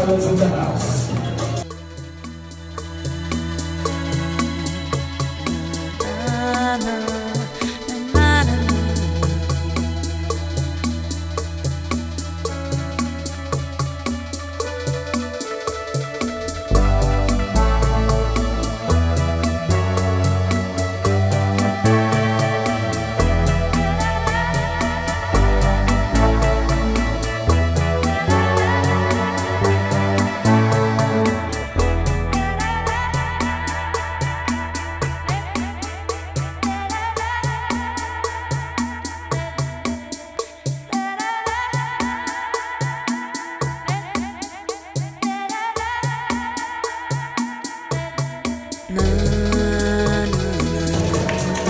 silence in the house.